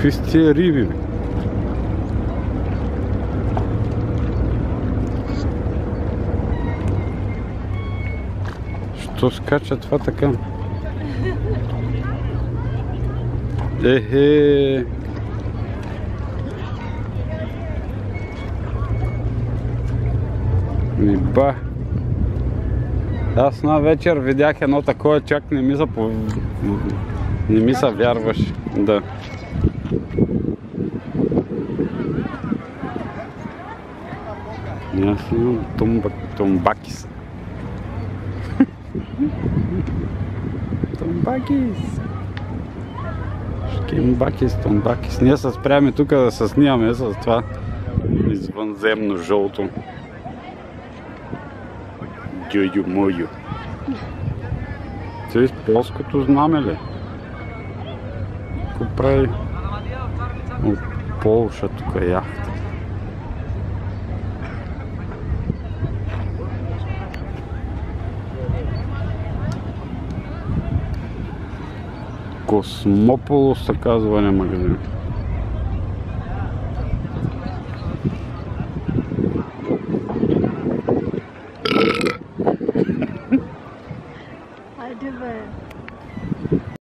Какви са тия риби? бе? Що скача това така? Ехе! Ми ба! Аз на вечер видях едно такова, чак не ми по... не ми се вярваш. Да. Аз имам тумба, тумбакис. Тумбакис. Шкимбакис, тумбакис. Ние се спряме тук да се снимаме с това извънземно жълто. Дюдю мою. Това е полското знаме ли? Ко прави от Полша тук е яхта. Космополос се казва на магазин. Hadi be.